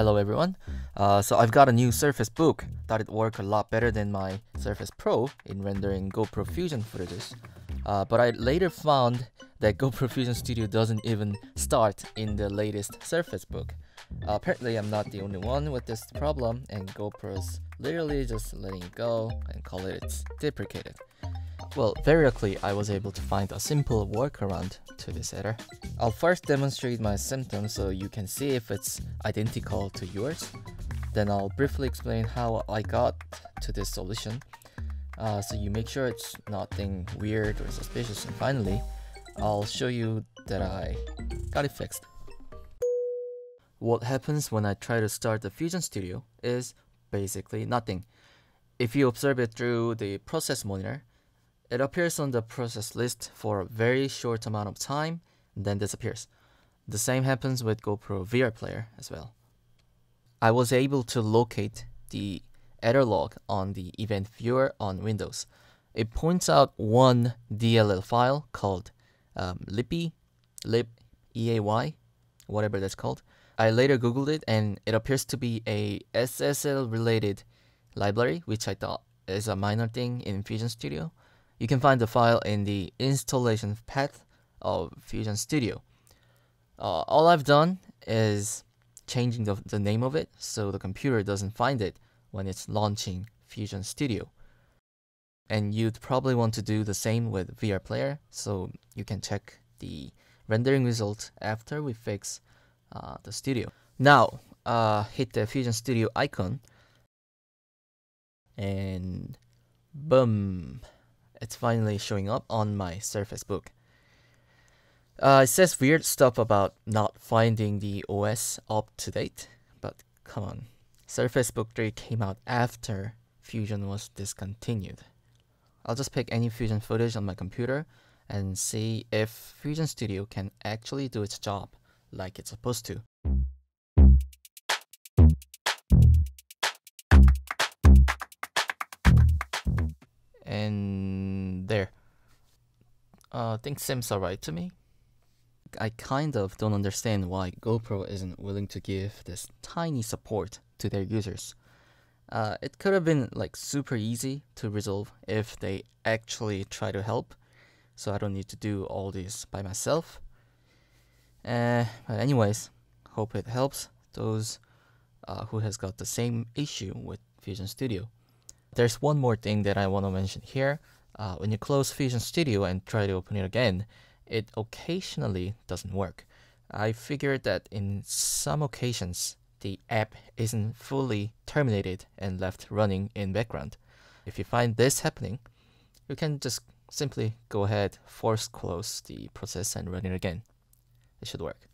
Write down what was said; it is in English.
Hello everyone. Uh, so I've got a new Surface Book. Thought it worked a lot better than my Surface Pro in rendering GoPro Fusion footages. Uh, but I later found that GoPro Fusion Studio doesn't even start in the latest Surface Book. Uh, apparently I'm not the only one with this problem and GoPro's literally just letting it go and call it deprecated. Well, very luckily I was able to find a simple workaround to this error. I'll first demonstrate my symptoms so you can see if it's identical to yours. Then I'll briefly explain how I got to this solution uh, so you make sure it's nothing weird or suspicious. And finally, I'll show you that I got it fixed. What happens when I try to start the Fusion Studio is basically nothing. If you observe it through the process monitor, it appears on the process list for a very short amount of time then disappears. The same happens with GoPro VR Player as well. I was able to locate the error log on the event viewer on Windows. It points out one DLL file called um, lippy, lip, EAY, whatever that's called. I later googled it and it appears to be a SSL related library, which I thought is a minor thing in Fusion Studio. You can find the file in the installation path of Fusion Studio. Uh, all I've done is changing the, the name of it so the computer doesn't find it when it's launching Fusion Studio. And you'd probably want to do the same with VR Player so you can check the rendering result after we fix uh, the studio. Now, uh, hit the Fusion Studio icon and boom it's finally showing up on my Surface Book. Uh, it says weird stuff about not finding the OS up to date, but come on. Surface Book 3 came out after Fusion was discontinued. I'll just pick any Fusion footage on my computer and see if Fusion Studio can actually do its job like it's supposed to. Uh, think Sims are right to me. I kind of don't understand why GoPro isn't willing to give this tiny support to their users. Uh, it could have been like super easy to resolve if they actually try to help, so I don't need to do all this by myself. Uh, but anyways, hope it helps those uh, who has got the same issue with Fusion Studio. There's one more thing that I want to mention here. Uh, when you close Fusion Studio and try to open it again, it occasionally doesn't work. I figured that in some occasions, the app isn't fully terminated and left running in background. If you find this happening, you can just simply go ahead, force close the process and run it again. It should work.